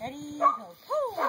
Ready, go. Woo! Go.